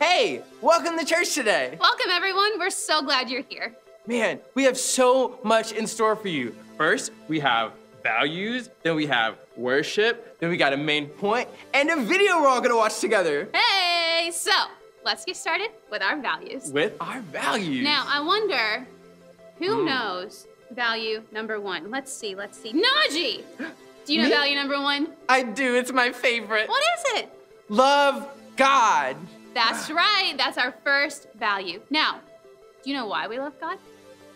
Hey, welcome to church today. Welcome, everyone. We're so glad you're here. Man, we have so much in store for you. First, we have values, then we have worship, then we got a main point, and a video we're all gonna watch together. Hey, so let's get started with our values. With our values. Now, I wonder who Hmm. knows value number one? Let's see, let's see. Najee! Do you know Me? value number one? I do, it's my favorite. What is it? Love God. That's right. That's our first value. Now, do you know why we love God?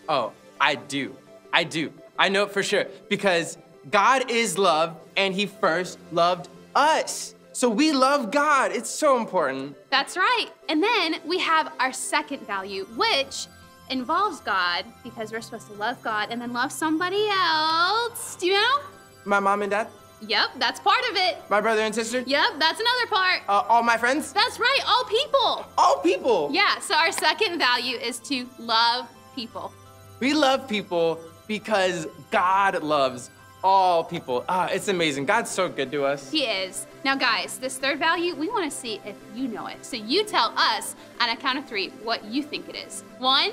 Oh, I do. I do. I know it for sure because God is love and he first loved us. So we love God. It's so important. That's right. And then we have our second value, which involves God because we're supposed to love God and then love somebody else. Do you know? My mom and dad, Yep, that's part of it. my brother and sister, Yep, that's another part. uh, all my friends, That's right, all people. all people. Yeah, so our second value is to love people. We love people because God loves all people. Ah, it's amazing. God's so good to us. He is. Now, guys, this third value, we want to see if you know it. So you tell us on a count of three what you think it is. One,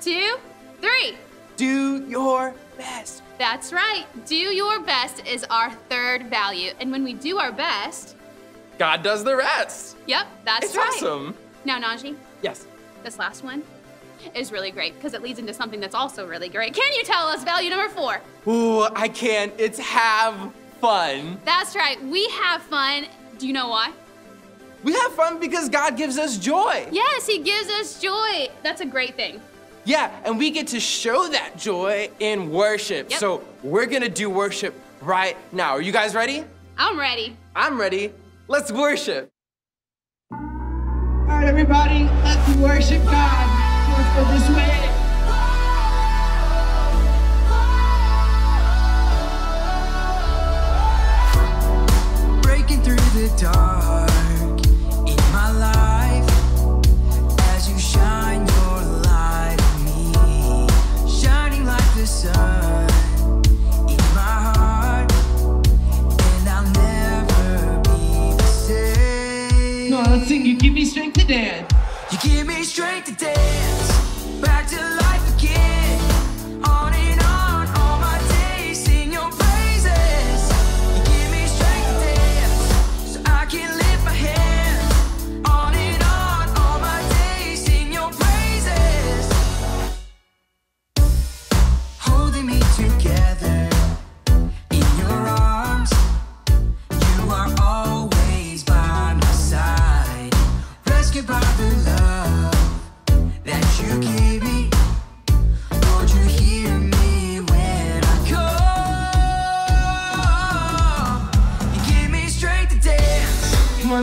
two, three. Do your best. That's right. Do your best is our third value. And when we do our best, God does the rest. yep, that's It's right. awesome. Now, Najee, Yes. this last one is really great because it leads into something that's also really great. Can you tell us value number four? Ooh, I can't. It's have fun. That's right. We have fun. Do you know why? We have fun because God gives us joy. Yes, He gives us joy. That's a great thing. Yeah, and we get to show that joy in worship. Yep. So we're gonna do worship right now. Are you guys ready? I'm ready. I'm ready. Let's worship. All right, everybody, let's worship God. Let's go this way.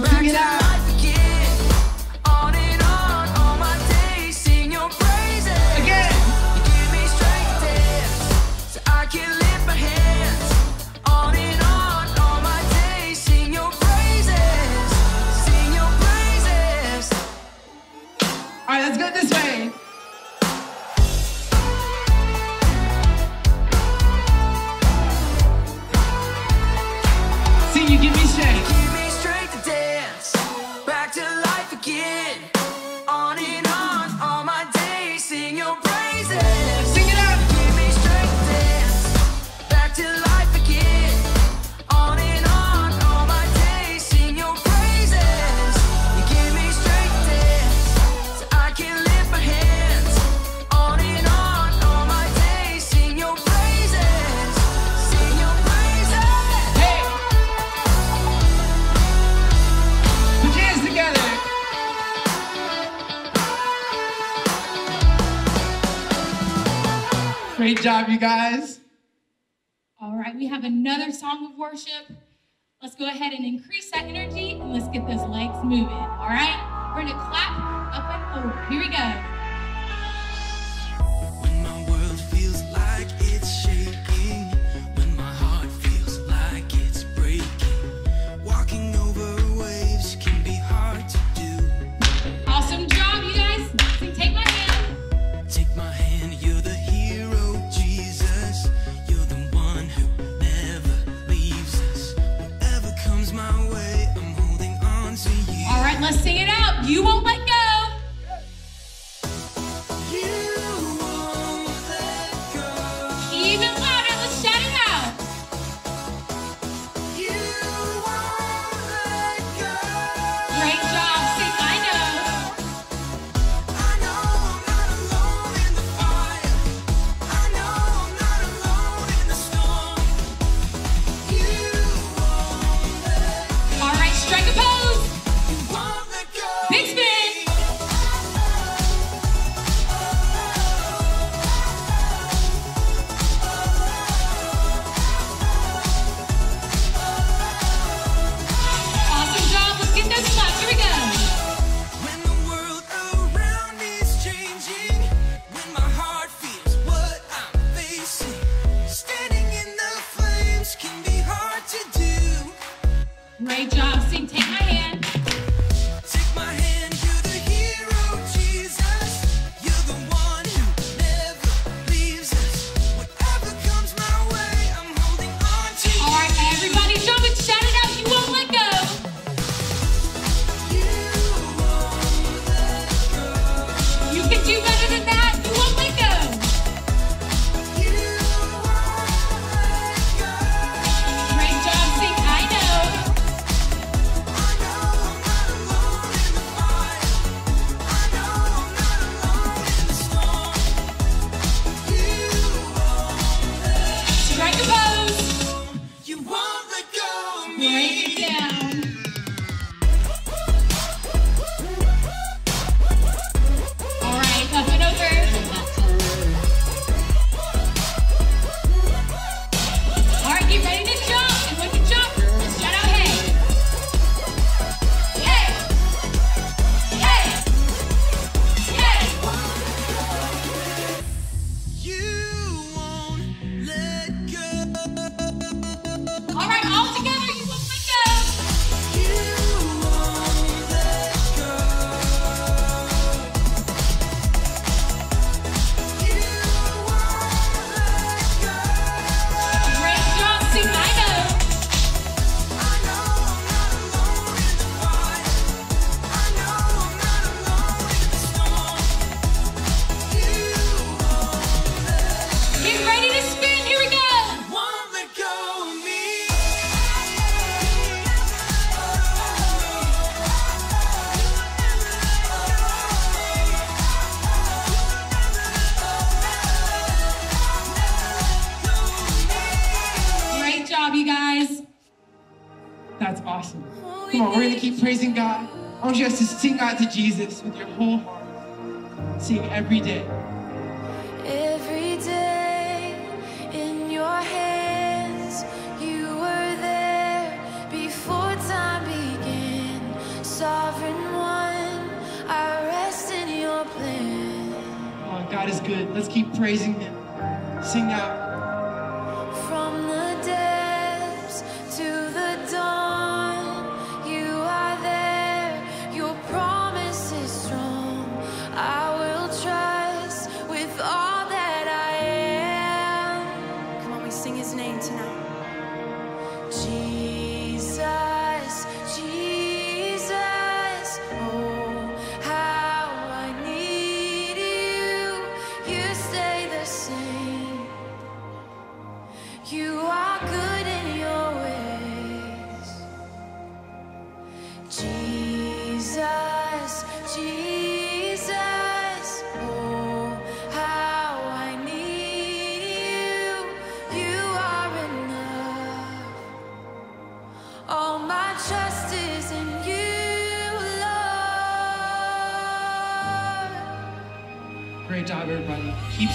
Sing it out. Job, you guys. All right, we have another song of worship. Let's go ahead and increase that energy and let's get those legs moving. All right, we're gonna clap up and over. Here we go. Let's sing it out. Jesus with your whole heart. Sing every day. Every day in your hands, you were there before time began. Sovereign one, I rest in your plan. Oh, God is good. Let's keep praising Him. Sing out. From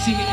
See,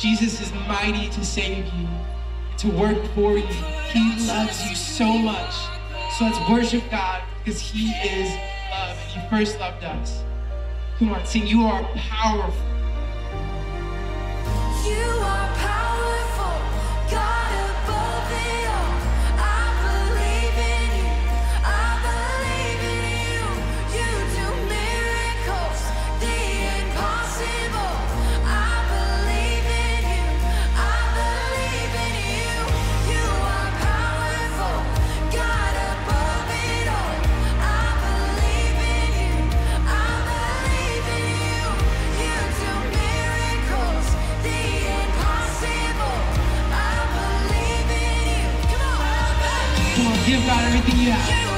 Jesus is mighty to save you, to work for you. He loves you so much. So let's worship God because he is love and he first loved us. Come on, sing, you are powerful. give God everything you have.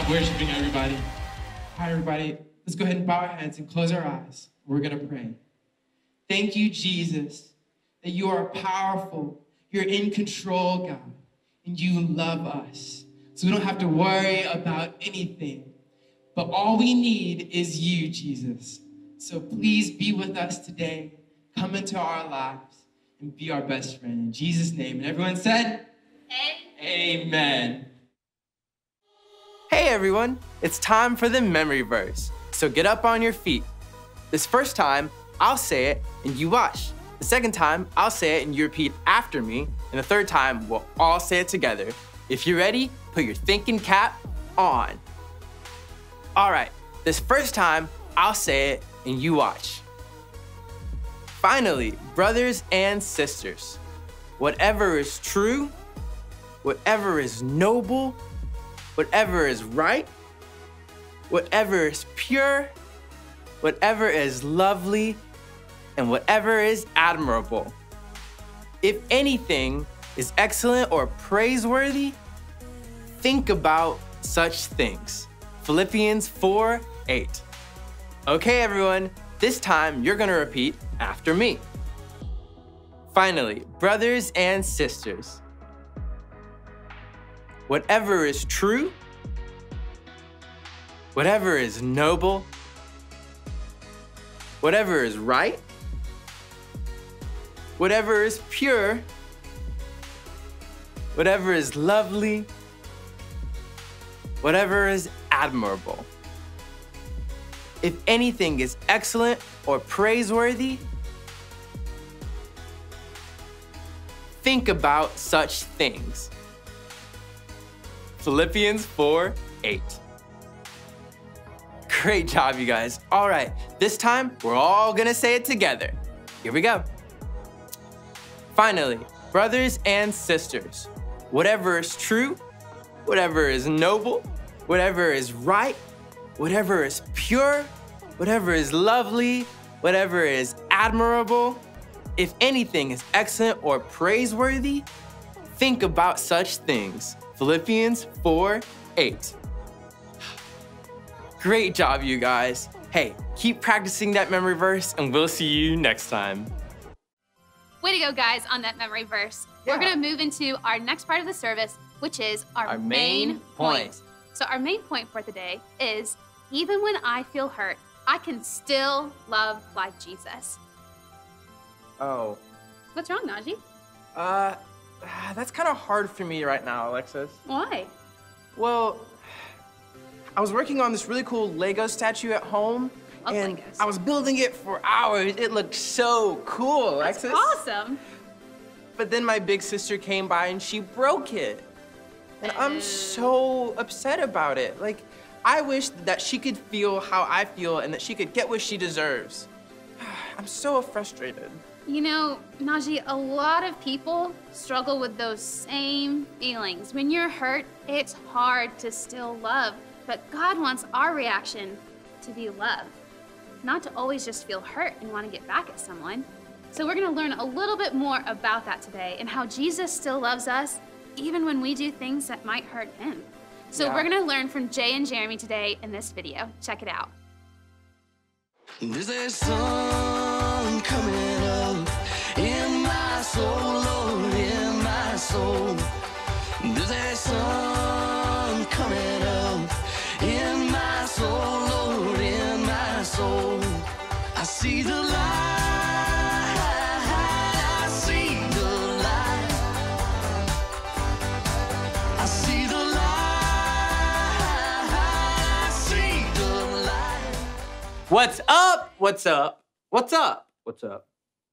Job worshiping, everybody. Hi, everybody, let's go ahead and bow our heads and close our eyes. We're going to pray. Thank you, Jesus, that you are powerful. You're in control, God, and you love us. So we don't have to worry about anything. But all we need is you, Jesus. So please be with us today. Come into our lives and be our best friend. In Jesus' name. And everyone said, Amen. Amen. Hey everyone, it's time for the memory verse. So get up on your feet. This first time, I'll say it and you watch. The second time, I'll say it and you repeat after me. And the third time, we'll all say it together. If you're ready, put your thinking cap on. All right, this first time, I'll say it and you watch. Finally, brothers and sisters, whatever is true, whatever is noble, whatever is right, whatever is pure, whatever is lovely, and whatever is admirable. If anything is excellent or praiseworthy, think about such things. Philippians 4 8. Okay, everyone, this time you're gonna repeat after me. Finally, brothers and sisters, whatever is true, whatever is noble, whatever is right, whatever is pure, whatever is lovely, whatever is admirable. If anything is excellent or praiseworthy, think about such things. Philippians 4 8. Great job, you guys. All right, this time we're all gonna say it together. Here we go. Finally, brothers and sisters, whatever is true, whatever is noble, whatever is right, whatever is pure, whatever is lovely, whatever is admirable, if anything is excellent or praiseworthy, think about such things. Philippians 4 8. Great job, you guys. Hey, keep practicing that memory verse, and we'll see you next time. Way to go, guys, on that memory verse. We're going to move into our next part of the service, which is our, Our main point. So, our main point for today is even when I feel hurt, I can still love like Jesus. Oh, What's wrong, Najee? uh, that's kind of hard for me right now, Alexis. Why? Well, I was working on this really cool Lego statue at home, Love and Legos. I was building it for hours. It looked so cool, That's Alexis. awesome. But then my big sister came by and she broke it. And I'm Oh. so upset about it. Like, I wish that she could feel how I feel and that she could get what she deserves. I'm so frustrated. You know, Najee, a lot of people struggle with those same feelings. When you're hurt, it's hard to still love. But God wants our reaction to be love, not to always just feel hurt and want to get back at someone. So, we're going to learn a little bit more about that today and how Jesus still loves us even when we do things that might hurt him. So, Yeah. we're going to learn from Jay and Jeremy today in this video. Check it out. There's a sun coming up my in my soul. Coming up in my soul, in my soul. I see the light. I see the light. I see the light. What's up? What's up? What's up? What's up?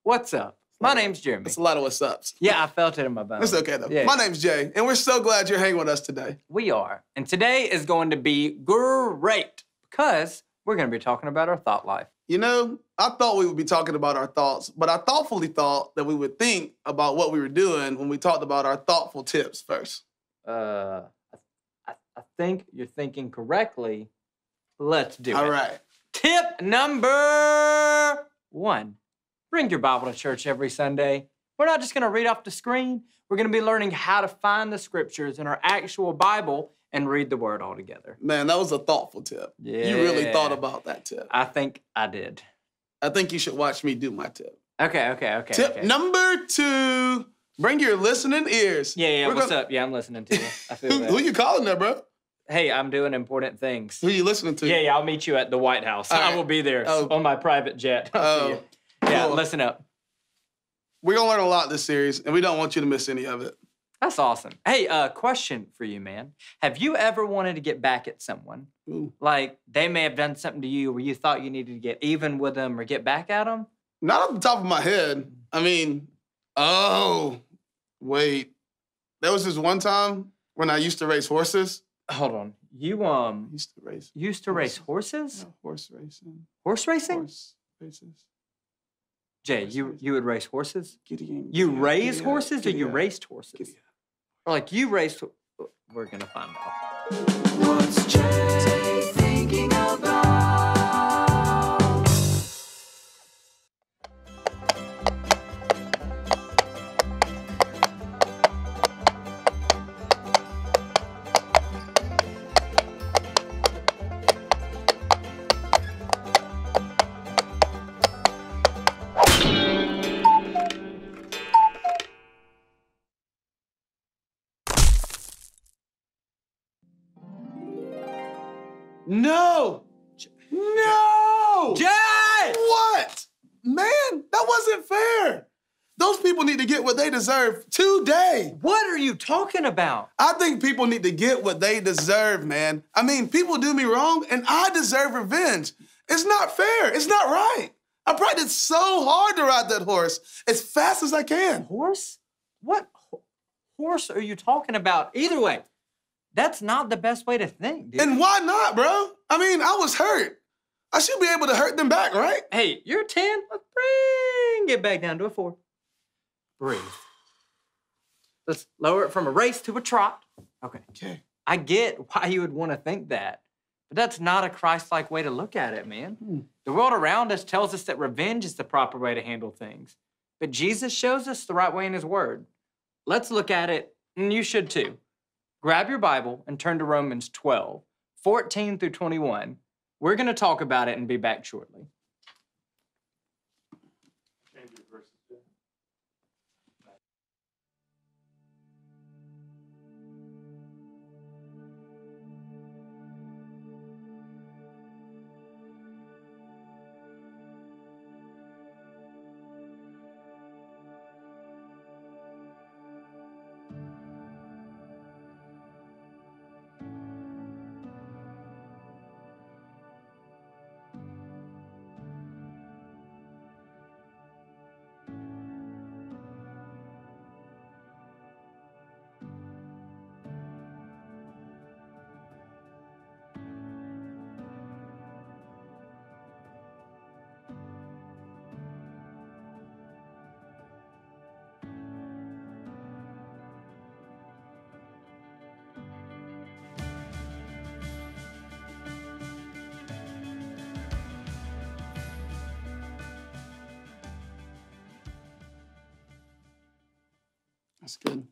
What's up? My name's Jeremy. It's a lot of what's ups. Yeah, I felt it in my bones. It's okay though. Yeah. My name's Jay, and we're so glad you're hanging with us today. We are. And today is going to be great because we're going to be talking about our thought life. You know, I thought we would be talking about our thoughts, but I thoughtfully thought that we would think about what we were doing when we talked about our thoughtful tips first. Uh, I, I, I think you're thinking correctly. Let's do All it. All right. Tip number one bring your Bible to church every Sunday. We're not just going to read off the screen, We're going to be learning how to find the scriptures in our actual Bible and read the word all together. Man, that was a thoughtful tip. Yeah. You really thought about that tip. I think I did. I think you should watch me do my tip. Okay, okay, okay. Tip okay. number two: bring your listening ears. Yeah, yeah. We're What's gonna- up? Yeah, I'm listening to you. I feel Who, who you calling there, bro? Hey, I'm doing important things. Who you listening to? Yeah, yeah. I'll meet you at the White House. All I right. will be there Oh. on my private jet. I'll Oh. Yeah, cool. listen up. We're gonna learn a lot this series, and we don't want you to miss any of it. That's awesome. Hey, uh, question for you, man. Have you ever wanted to get back at someone? Ooh. Like they may have done something to you where you thought you needed to get even with them or get back at them? Not off the top of my head. I mean, oh, wait. There was this one time when I used to race horses. Hold on. You um used to race used to race horses? yeah, horse racing. Horse racing? Horse races. Jay, you you would race horses? Gideon. You Gideon, raise Gideon, horses or you raced horses? Gideon. Or like you raced we're gonna find out. Wasn't fair. Those people need to get what they deserve today. What are you talking about? I think people need to get what they deserve, man. I mean, people do me wrong and I deserve revenge. It's not fair. It's not right. I practiced so hard to ride that horse as fast as I can. Horse? What ho- horse are you talking about? Either way, that's not the best way to think, dude. And why not, bro? I mean, I was hurt. I should be able to hurt them back, right? hey, you're 10. Let's bring it back down to a four. Breathe. Let's lower it from a race to a trot. Okay. Okay. I get why you would want to think that, but that's not a Christ like way to look at it, man. Hmm. The world around us tells us that revenge is the proper way to handle things, but Jesus shows us the right way in His Word. Let's look at it, and you should too. Grab your Bible and turn to Romans 12, 14 through 21. We're going to talk about it and be back shortly. That's good.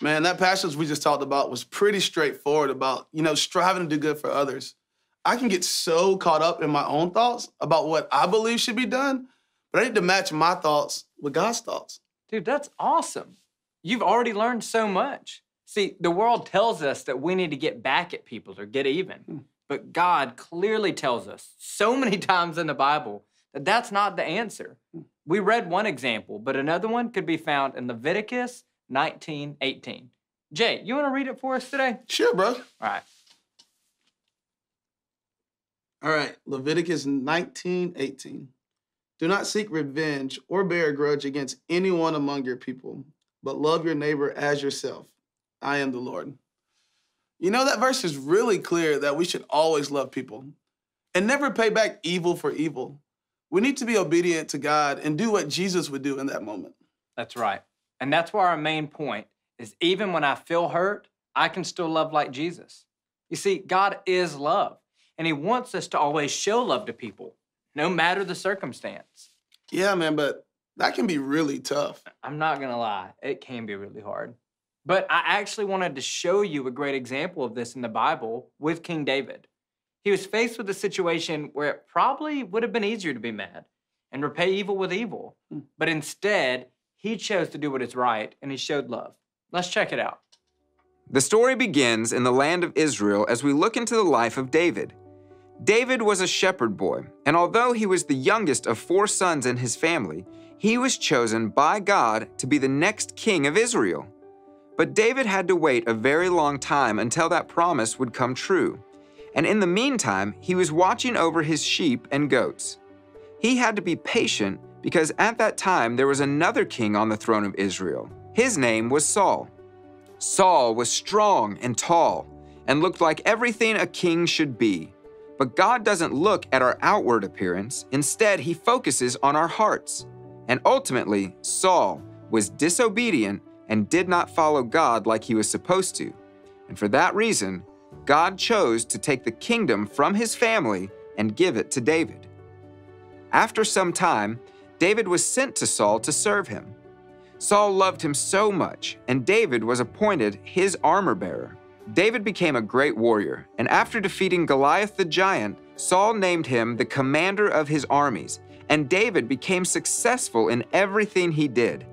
Man, that passage we just talked about was pretty straightforward about, you know, striving to do good for others. I can get so caught up in my own thoughts about what I believe should be done, but I need to match my thoughts with God's thoughts. Dude, that's awesome. You've already learned so much. See, the world tells us that we need to get back at people or get even. Hmm. But God clearly tells us so many times in the Bible that that's not the answer. Hmm. We read one example, but another one could be found in Leviticus 19 18. Jay, you want to read it for us today? Sure, bro. All right. All right, Leviticus 19, 18. Do not seek revenge or bear a grudge against anyone among your people, but love your neighbor as yourself. I am the Lord. You know, that verse is really clear that we should always love people and never pay back evil for evil. We need to be obedient to God and do what Jesus would do in that moment. That's right. And that's why our main point is even when I feel hurt, I can still love like Jesus. You see, God is love, and He wants us to always show love to people, no matter the circumstance. Yeah, man, but That can be really tough. I'm not gonna lie, it can be really hard. But I actually wanted to show you a great example of this in the Bible with King David. He was faced with a situation where it probably would have been easier to be mad and repay evil with evil. Hmm. But instead, he chose to do what is right and he showed love. Let's check it out. The story begins in the land of Israel as we look into the life of David. David was a shepherd boy, and although he was the youngest of four sons in his family, he was chosen by God to be the next king of Israel. But David had to wait a very long time until that promise would come true. And in the meantime, he was watching over his sheep and goats. He had to be patient because at that time there was another king on the throne of Israel. His name was Saul. Saul was strong and tall and looked like everything a king should be. But God doesn't look at our outward appearance, instead, he focuses on our hearts. And ultimately, Saul was disobedient and did not follow God like he was supposed to. And for that reason, God chose to take the kingdom from his family and give it to David. After some time, David was sent to Saul to serve him. Saul loved him so much, and David was appointed his armor bearer. David became a great warrior, and after defeating Goliath the giant, Saul named him the commander of his armies, and David became successful in everything he did.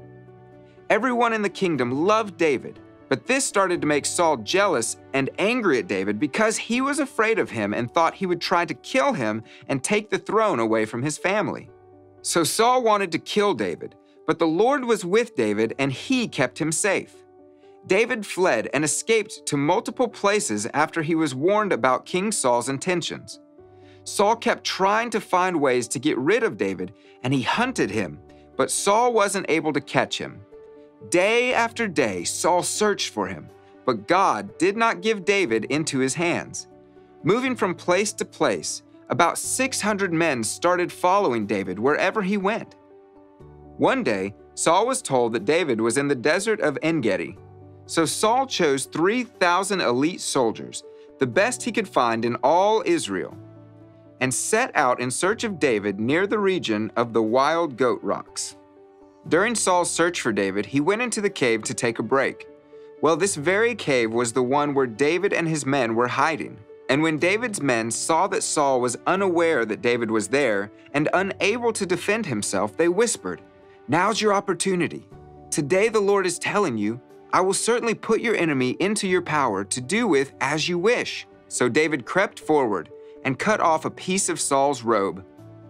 Everyone in the kingdom loved David, but this started to make Saul jealous and angry at David because he was afraid of him and thought he would try to kill him and take the throne away from his family. So Saul wanted to kill David, but the Lord was with David and he kept him safe. David fled and escaped to multiple places after he was warned about King Saul's intentions. Saul kept trying to find ways to get rid of David, and he hunted him, but Saul wasn't able to catch him. Day after day, Saul searched for him, but God did not give David into his hands. Moving from place to place, about 600 men started following David wherever he went. One day, Saul was told that David was in the desert of Engedi. So Saul chose 3,000 elite soldiers, the best he could find in all Israel, and set out in search of David near the region of the Wild Goat Rocks. During Saul's search for David, he went into the cave to take a break. Well, this very cave was the one where David and his men were hiding. And when David's men saw that Saul was unaware that David was there and unable to defend himself, they whispered, Now's your opportunity. Today the Lord is telling you, I will certainly put your enemy into your power to do with as you wish. So David crept forward and cut off a piece of Saul's robe.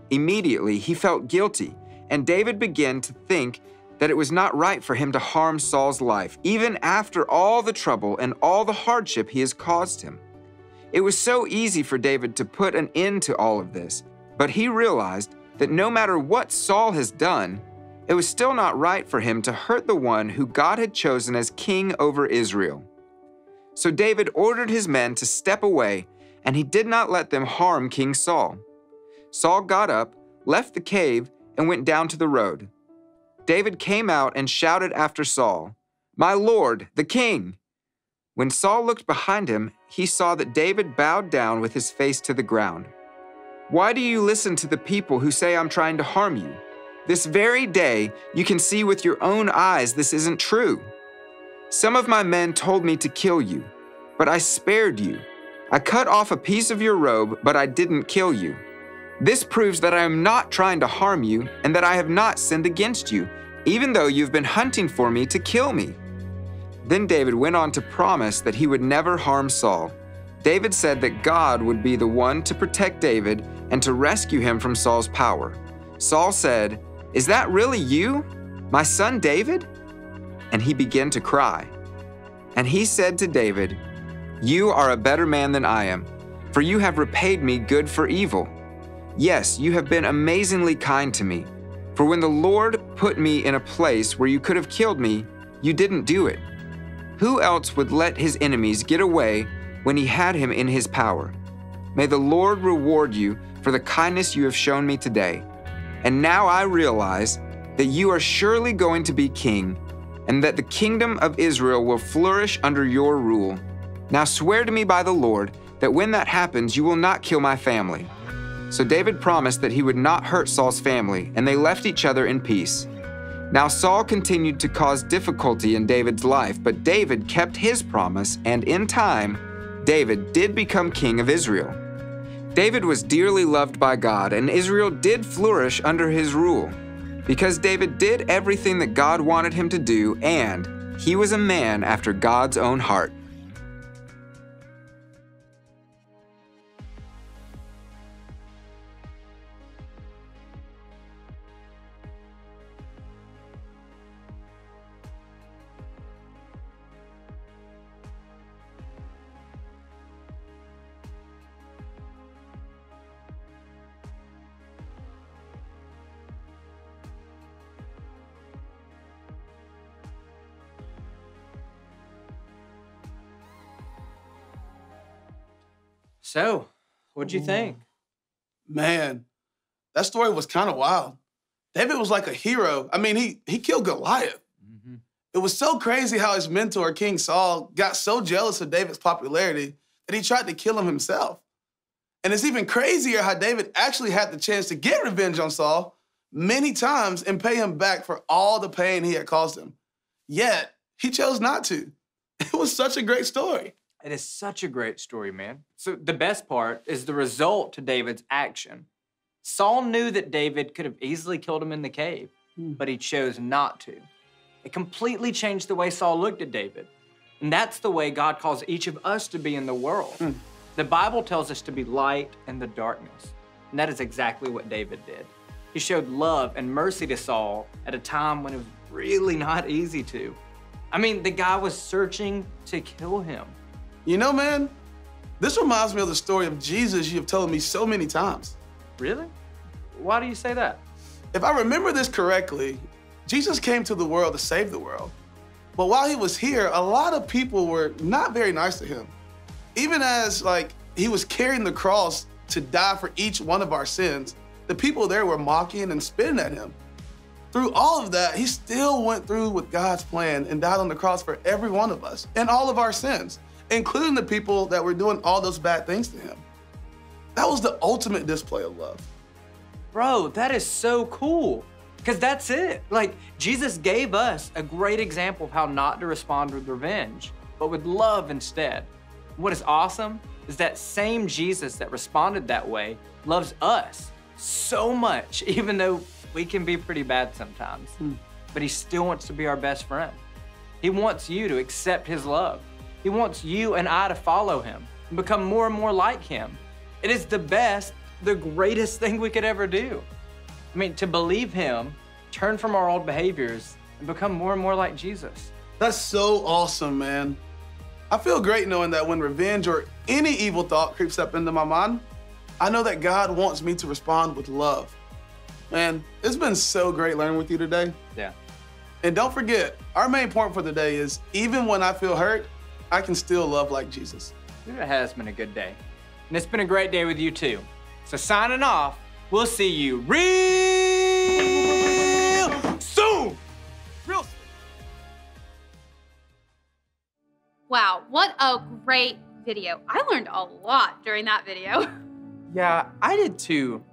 Immediately he felt guilty, and David began to think that it was not right for him to harm Saul's life, even after all the trouble and all the hardship he has caused him. It was so easy for David to put an end to all of this, but he realized that no matter what Saul has done, it was still not right for him to hurt the one who God had chosen as king over Israel. So David ordered his men to step away, and he did not let them harm King Saul. Saul got up, left the cave, and went down to the road. David came out and shouted after Saul, My lord, the king! When Saul looked behind him, he saw that David bowed down with his face to the ground. Why do you listen to the people who say I'm trying to harm you? This very day, you can see with your own eyes this isn't true. Some of my men told me to kill you, but I spared you. I cut off a piece of your robe, but I didn't kill you. This proves that I am not trying to harm you and that I have not sinned against you, even though you've been hunting for me to kill me. Then David went on to promise that he would never harm Saul. David said that God would be the one to protect David and to rescue him from Saul's power. Saul said, Is that really you, my son David? And he began to cry. And he said to David, You are a better man than I am, for you have repaid me good for evil. Yes, you have been amazingly kind to me. For when the Lord put me in a place where you could have killed me, you didn't do it. Who else would let his enemies get away when he had him in his power? May the Lord reward you for the kindness you have shown me today. And now I realize that you are surely going to be king, and that the kingdom of Israel will flourish under your rule. Now swear to me by the Lord that when that happens, you will not kill my family. So David promised that he would not hurt Saul's family, and they left each other in peace. Now, Saul continued to cause difficulty in David's life, but David kept his promise, and in time, David did become king of Israel. David was dearly loved by God, and Israel did flourish under his rule. Because David did everything that God wanted him to do, and he was a man after God's own heart. So, what'd you think? Man, that story was kind of wild. David was like a hero. I mean, he he killed Goliath. Mm-hmm. It was so crazy how his mentor, King Saul, got so jealous of David's popularity that he tried to kill him himself. And it's even crazier how David actually had the chance to get revenge on Saul many times and pay him back for all the pain he had caused him. Yet, he chose not to. It was such a great story. It is such a great story, man. So, the best part is the result to David's action. Saul knew that David could have easily killed him in the cave, hmm. but he chose not to. It completely changed the way Saul looked at David. And that's the way God calls each of us to be in the world. Hmm. The Bible tells us to be light in the darkness. And that is exactly what David did. He showed love and mercy to Saul at a time when it was really not easy to. I mean, the guy was searching to kill him. You know, man, this reminds me of the story of Jesus you have told me so many times. Really? Why do you say that? If I remember this correctly, Jesus came to the world to save the world. But while he was here, a lot of people were not very nice to him. Even as like he was carrying the cross to die for each one of our sins, the people there were mocking and spitting at him. Through all of that, he still went through with God's plan and died on the cross for every one of us and all of our sins, including the people that were doing all those bad things to him. That was the ultimate display of love. Bro, that is so cool. Because that's it. Like, Jesus gave us a great example of how not to respond with revenge, but with love instead. What is awesome is that same Jesus that responded that way loves us so much, even though we can be pretty bad sometimes. Hmm. But he still wants to be our best friend. He wants you to accept his love. He wants you and I to follow him and become more and more like him. It is the best, the greatest thing we could ever do. I mean, to believe him, turn from our old behaviors, and become more and more like Jesus. That's so awesome, man. I feel great knowing that when revenge or any evil thought creeps up into my mind, I know that God wants me to respond with love. Man, it's been so great learning with you today. Yeah. And don't forget, our main point for the day is even when I feel hurt, I can still love like Jesus. It has been a good day. And it's been a great day with you too. So signing off, we'll see you real soon. Real soon. Wow, what a great video. I learned a lot during that video. Yeah, I did too.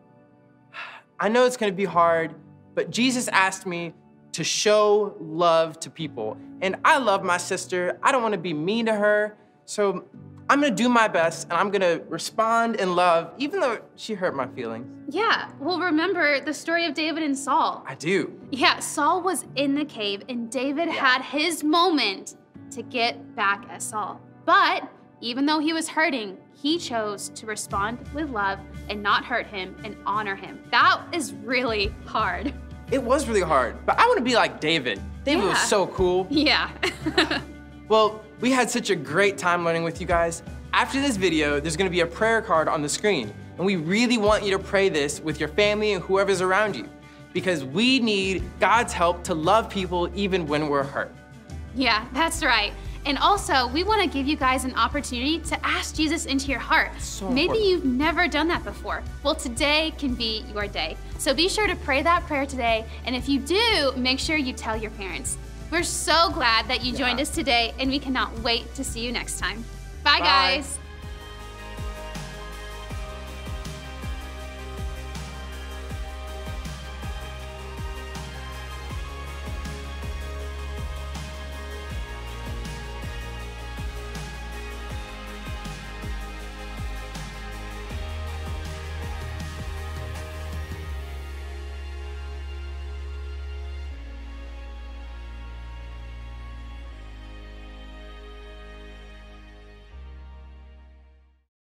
I know it's gonna be hard, but Jesus asked me to show love to people. And I love my sister. I don't wanna be mean to her. So I'm gonna do my best and I'm gonna respond in love, even though she hurt my feelings. yeah, well, remember the story of David and Saul. I do. Yeah, Saul was in the cave and David had his moment to get back at Saul. But even though he was hurting, he chose to respond with love and not hurt him and honor him. That is really hard. It was really hard, but I wanna be like David. David was so cool. Yeah. Well, we had such a great time learning with you guys. After this video, there's gonna be a prayer card on the screen, and we really want you to pray this with your family and whoever's around you, because we need God's help to love people even when we're hurt. Yeah, that's right. And also, we want to give you guys an opportunity to ask Jesus into your heart. So Maybe important. you've never done that before. Well, today can be your day. So be sure to pray that prayer today. And if you do, make sure you tell your parents. We're so glad that you joined us today, and we cannot wait to see you next time. Bye, Bye. guys.